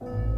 you